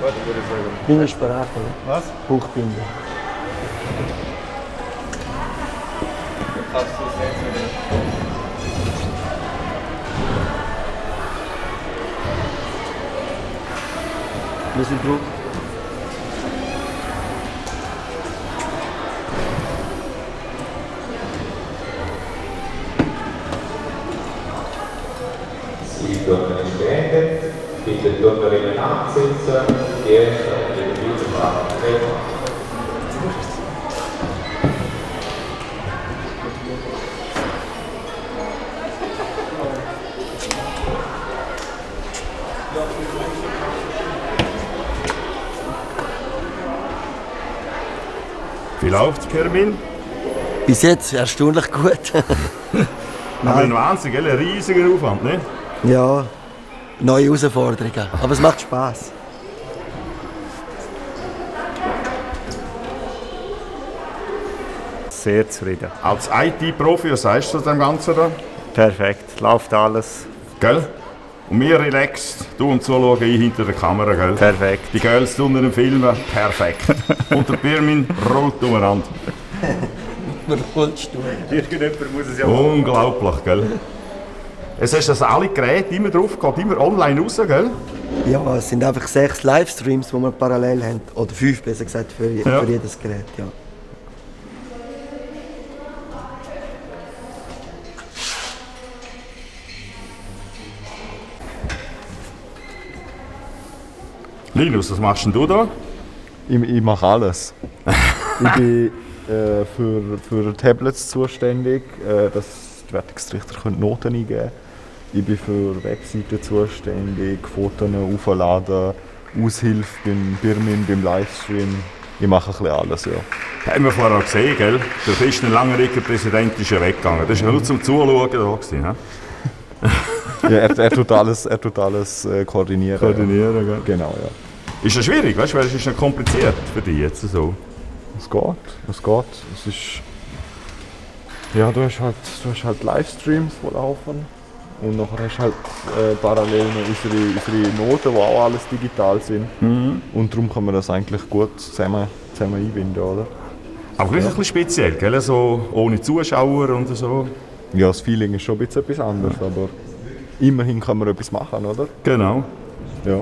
Dann würde ich sagen. Binde Sprache, ne? Was? Buchbinde. Kannst du das jetzt wieder? Wir sind Bitte Turnerinnen absitzen. Die erste und die dritte Frage treten. Wie läuft's, Kermin? Bis jetzt erstaunlich gut. Aber ein Wahnsinn, gell? Ein riesiger Aufwand, ne? ja, neue Herausforderungen. Aber es macht Spaß. Sehr zufrieden. Als IT-Profi, was sagst du dem Ganzen da? Perfekt, läuft alles. Gell? Und wir relaxed, du und zuschauen, ich hinter der Kamera, gell? Perfekt. Die Girls unter dem Filmen, perfekt. und der Birmin rollt umeinander. Irgendjemand muss es ja Unglaublich, gell? Es ist dass alle Geräte immer drauf, geht immer online raus, gell? Ja, es sind einfach sechs Livestreams, die wir parallel haben. Oder fünf, besser gesagt, für, je- Ja. für jedes Gerät. Ja. Linus, was machst denn du da? Ich, ich mache alles. ich bin äh, für, für Tablets zuständig, äh, dass die Wertungsrichter können Noten eingeben können. Ich bin für Webseiten zuständig, Fotos aufladen, Aushilfe beim Birmin, beim Livestream. Ich mache ein bisschen alles, ja. Haben wir vorher gesehen, gell? Der Christian Langenegger Präsident ist ja weggegangen. Das war nur zum Zuschauen da. Gewesen, he? ja er, er tut alles, er tut alles äh, koordinieren. Koordinieren, gell? Genau, ja. Ist das schwierig, weißt du? weil Es ist nicht kompliziert für dich jetzt so. Es geht, es geht. Es ist. Ja, du hast halt, du hast halt Livestreams, die laufen. Und nachher hast du halt äh, parallel noch unsere, unsere Noten, die auch alles digital sind. Und darum kann man das eigentlich gut zusammen, zusammen einbinden, oder? Aber gleich ein bisschen speziell, gell? So ohne Zuschauer und so. Ja, das Feeling ist schon ein bisschen etwas anderes, aber immerhin kann man etwas machen, oder? Genau. Ja.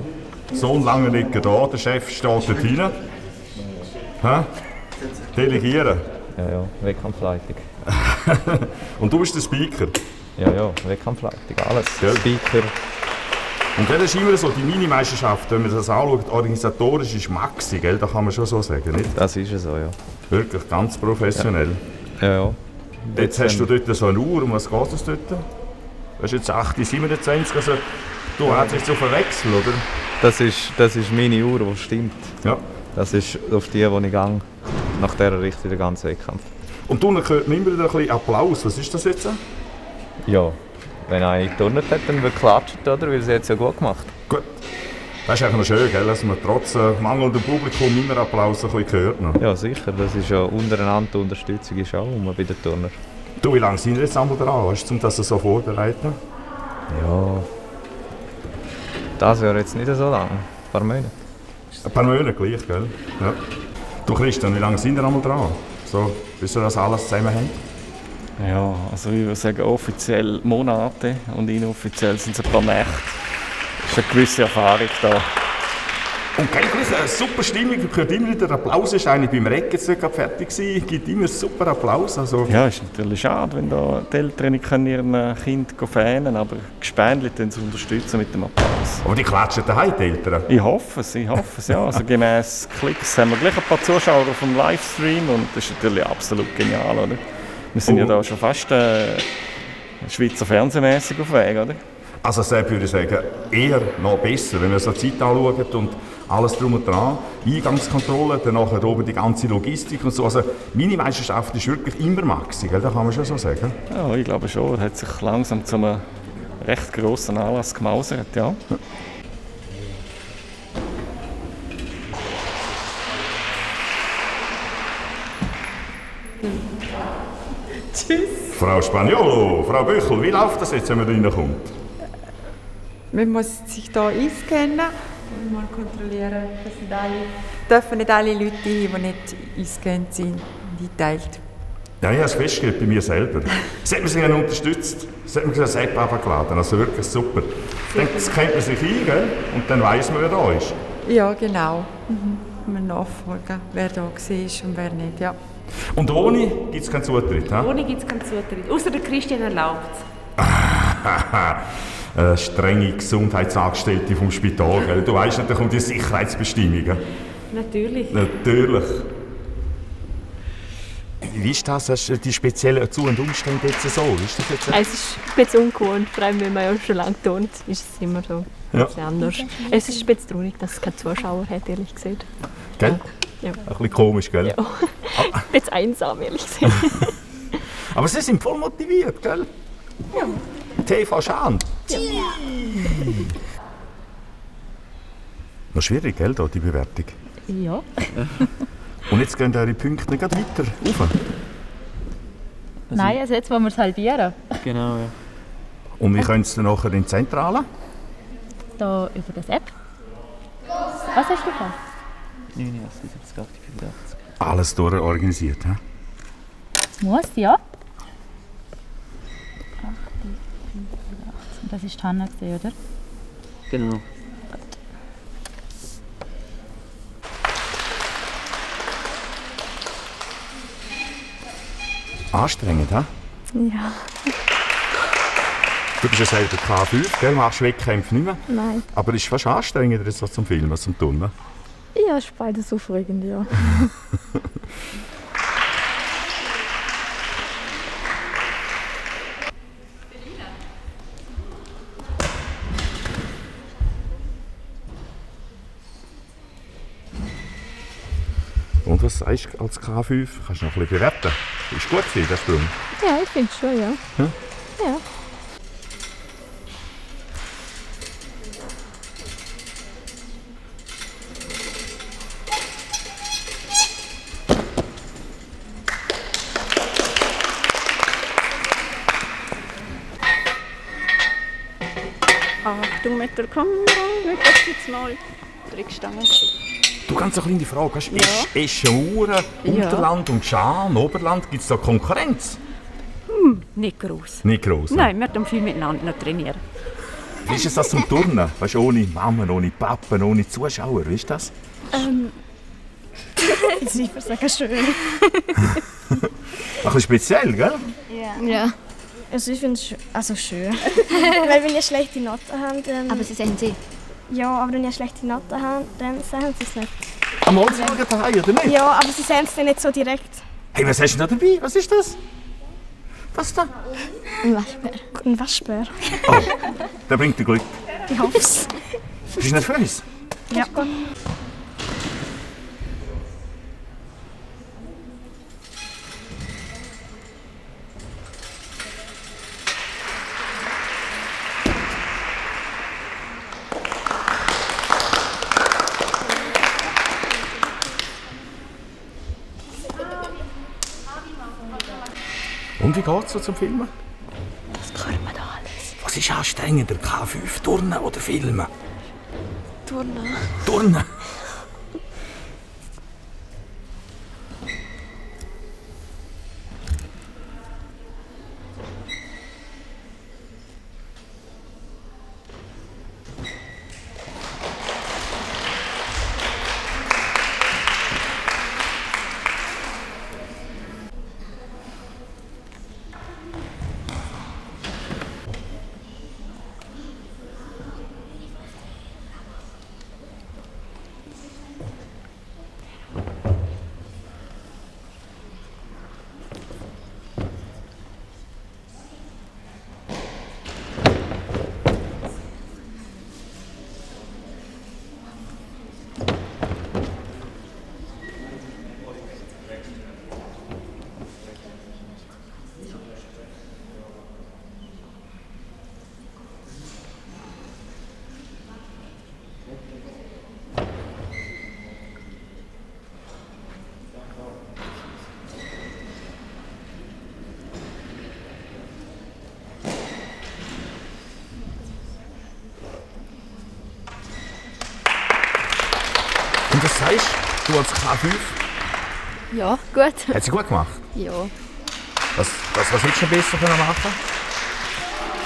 So ein Langenegger da, der Chef steht dort hinten. Hä? Delegieren. Ja, ja, Wettkampfleitung. Und du bist der Speaker. Ja, ja, Wettkampfleitung, alles. Gell? Speaker. Und das ist immer so, die Minimeisterschaft, wenn man das anschaut, organisatorisch ist Maxi, gell? Da kann man schon so sagen, nicht? Das ist es so, ja. Wirklich ganz professionell. Ja, ja. Jetzt hast du dort so eine Uhr, um was geht es dort? Das ist jetzt 8, 27, also du hast jetzt auf einen Wechsel, oder? Das ist, das ist meine Uhr, die stimmt. Ja. Das ist auf die, die ich gehe. Nach dieser Richtung den ganzen Wettkampf. Und du hört man immer ein bisschen Applaus. Was ist das jetzt? Ja, wenn einer geturnt hat, dann wird geklatscht, oder? Weil sie hat es ja gut gemacht. Gut. Das ist eigentlich noch schön, gell? dass man trotz äh, mangelndem Publikum immer Applaus ein bisschen hört. Noch. Ja, sicher. Das ist ja untereinander die Unterstützung ist auch um bei den Turner. Du, wie lange sind wir jetzt einmal dran, weißt du, um das so vorzubereiten? Ja. Das wäre jetzt nicht so lang. Ein paar Monate. Ein paar Monate gleich, gell? Ja. Du Christian, wie lange sind wir einmal dran? So, bis wir das alles zusammen haben? Ja, also ich würde sagen offiziell Monate und inoffiziell sind es ein paar Nächte. Es ist eine gewisse Erfahrung da. Und gleich eine super Stimmung, man hört immer wieder Applaus, ist eigentlich beim Recken gerade fertig gewesen, gibt immer super Applaus, also... Ja, ist natürlich schade, wenn da die Eltern nicht können ihren Kind fähnen aber Gespendli zu unterstützen mit dem Applaus. Aber die klatschen daheim, die Eltern. Ich hoffe es, ich hoffe es, ja. Also gemäß Klicks haben wir gleich ein paar Zuschauer auf dem Livestream und das ist natürlich absolut genial, oder? Wir sind ja Oh. da schon fast äh, Schweizer Fernsehmäßig auf Weg, oder? Also selbst würde ich sagen, eher noch besser, wenn man so die Zeit anschaut und alles drum und dran. Eingangskontrolle, dann nachher oben die ganze Logistik und so. Also meine Meisterschaft ist wirklich immer Maxi, gell? das kann man schon so sagen. Ja, ich glaube schon. Er hat sich langsam zu einem recht grossen Anlass gemausert, ja. Frau Spagnolo, Frau Büchel, wie läuft das jetzt, wenn man da reinkommt? Man muss sich da einscannen mal kontrollieren, dass nicht alle, dürfen nicht alle Leute die nicht eingehend sind, eingeteilt. Ja, ich habe es festgestellt bei mir selber. Es hat mich sehr unterstützt. Es hat mich eine App abgeladen. Also wirklich super. Ich denke, das kennt man sich ein, gell? Und dann weiß man, wer da ist. Ja, genau. Mhm. Man nachfolgen, wer da war und wer nicht, ja. Und ohne gibt es keinen Zutritt. He? Ohne gibt es keinen Zutritt. Außer der Christian erlaubt es. Strenge Gesundheitsangestellte vom Spital. Gell? Du weißt natürlich um die Sicherheitsbestimmungen. Natürlich. Natürlich. Wie ist das? Hast du die speziellen Zu- und Umstände jetzt so? Ist das jetzt Es ist ein bisschen ungewohnt, vor allem wenn man ja schon lange tont, ist es immer so ein Ja. bisschen anders. Es ist ein bisschen traurig, dass es keine Zuschauer hat, ehrlich gesagt. Gell? Ja. Ein bisschen komisch, gell? Ja. ein bisschen einsam, ehrlich gesagt. Aber sie sind voll motiviert, gell? Ja. TV schauen. Noch schwierig, gell, da, die Bewertung. ja. Und jetzt gehen eure Punkte nicht gerade weiter rauf. Nein, also jetzt wollen wir es halbieren. Genau, ja. Und wie könnt ihr dann nachher in die Zentrale? Da über das App. Was hast du? 89, 70, 80, 85. Alles durchorganisiert, hä? Muss, ja. Das ist die Hanna, oder? Genau. Anstrengend, hä? Ja. Du bist ja selber K5, gell? Machst Wettkämpfe nicht mehr. Nein. Aber es ist fast anstrengender so zum Filmen als zum Turnen. Ja, ist beides aufregend, ja. Und was sagst du als K5? Kannst du noch ein bisschen bewerten? Ist gut gewesen, der Sprung? Ja, ich finde schon, ja. Ja? Ja. Achtung mit der Kamera, nicht dass jetzt mal Trickstange Du, ganz eine kleine Frage. Hast, Ja. Ist Eschenuhren, Ja. Unterland und Schaan, Oberland, gibt es da Konkurrenz? Hm, nicht groß. Nicht gross. ne? Nein, wir tun viel miteinander noch trainieren. Wie ist es das zum Turnen? Weißt, du, ohne Mama, ohne Papa, ohne Zuschauer, wie ist das? Ähm, ich würde sagen, schön. Ein bisschen speziell, gell? Ja. ja. Also ich finde es also schön. Weil wenn ihr schlechte Noten habt, dann... Aber sie sehen sie. Ja, aber wenn ihr schlechte Noten habt, dann sehen sie es nicht. Am Morgen schauen daheim, oder nicht? Ja, aber sie sehen es dann nicht so direkt. Hey, was hast du da dabei? Was ist das? Was da? Ein Waschbär. Ein Waschbär. Oh, der bringt dir Glück. Ich hoffe es. Bist du nervös? Ja. Und wie geht's so zum Filmen? Was können wir da alles? Was ist anstrengender, K5, Turnen oder Filmen? Turnen. Turnen? Was sagst du? Du als K5? Ja, gut. Hat sie gut gemacht? Ja. Was, was, was hättest du noch besser können machen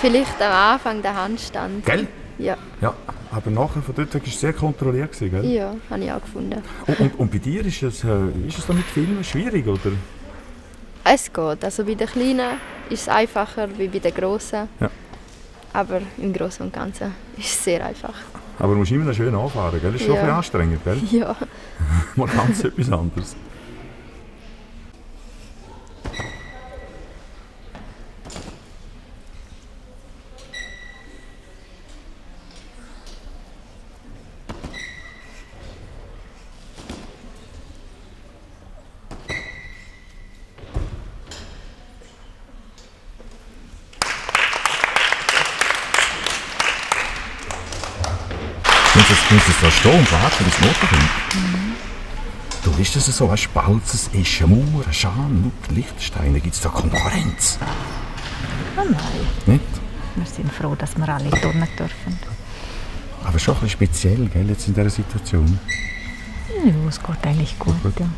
Vielleicht am Anfang der Handstand. Gell? Ja. Ja, aber nachher von dort weg war es sehr kontrolliert, gewesen, gell? Ja, habe ich auch gefunden. Und, und, und bei dir ist es, äh, ist es da mit Filmen schwierig, oder? Es geht. Also bei den Kleinen ist es einfacher wie bei den Grossen. Ja. Aber im Großen und Ganzen ist es sehr einfach. Aber du musst immer noch schön anfahren, gell? Das ist schon Ja. ein bisschen anstrengend, gell? Ja. Mal ganz etwas anderes. Muss jetzt, muss jetzt da stehen und warten, bis die Noten kommt? Du ist das so, weißt du, Balzers, Eschen, Mauer, Schaan, Lut, Liechtenstein, da gibt es da Konkurrenz. Oh nein, Nicht? wir sind froh, dass wir alle turnen dürfen. Aber schon ein bisschen speziell, gell, jetzt in dieser Situation. Ja, es geht eigentlich gut. Ja. Ja,